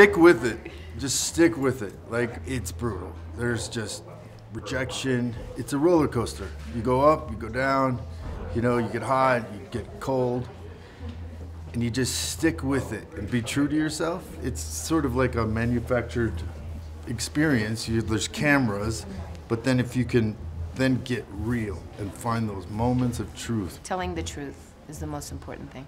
stick with it. Just stick with it. Like it's brutal. There's just rejection. It's a roller coaster. You go up, you go down. You know, you get hot, you get cold, and you just stick with it and be true to yourself. It's sort of like a manufactured experience. You, there's cameras, but then if you can then get real and find those moments of truth. Telling the truth is the most important thing.